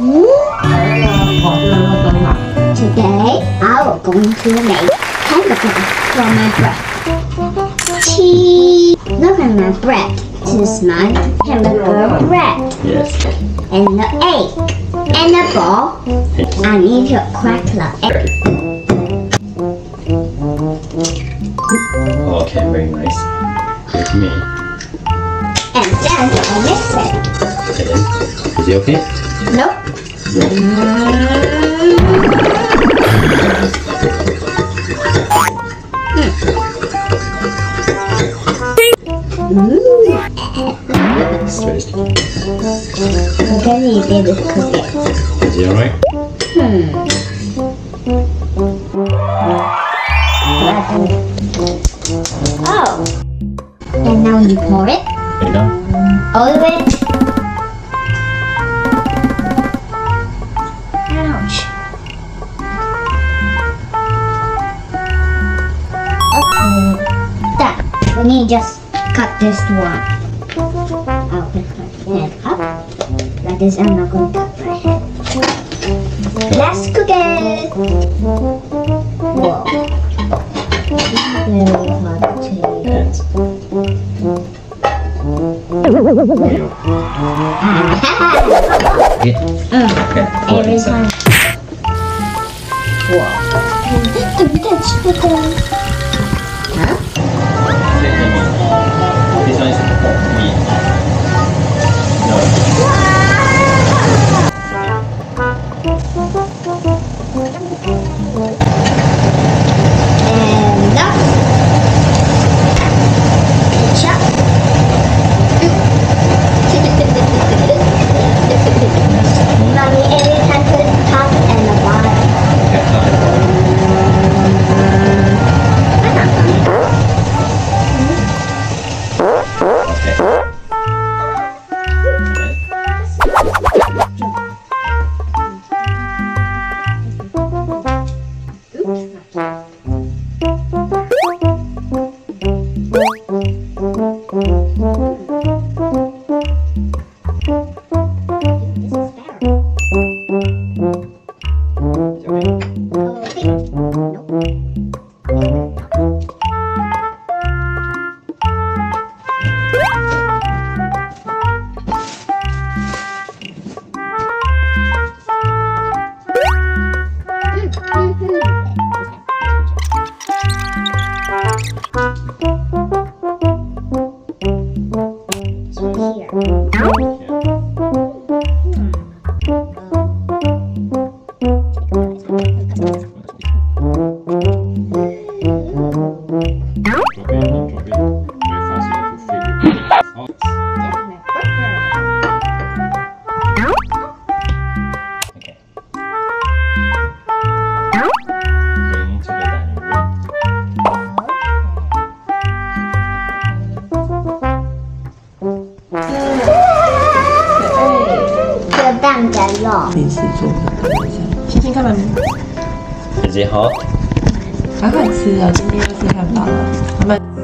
Today, I will going to make hamburger from my bread. Cheese. Look at my bread. This is my hamburger bread. Yes. And the egg. And the ball. I need to crack the egg. Okay, very nice. With me. And then I mix it. Okay. Is he okay? Nope. Sticky. Then you did cook it. Is it alright? Hmm. Oh. And now you pour it Put it down. all the way. Let me just cut this one. I'll put my head up. Like this, I'm not going to cut my head. Let's cook it. Whoa. Very hard to. Okay. Pour Every time. Huh? Tô vendo, 来了，电视的看一下，亲亲，看到没？姐姐好，好好吃啊，今天又吃汉堡了，我们。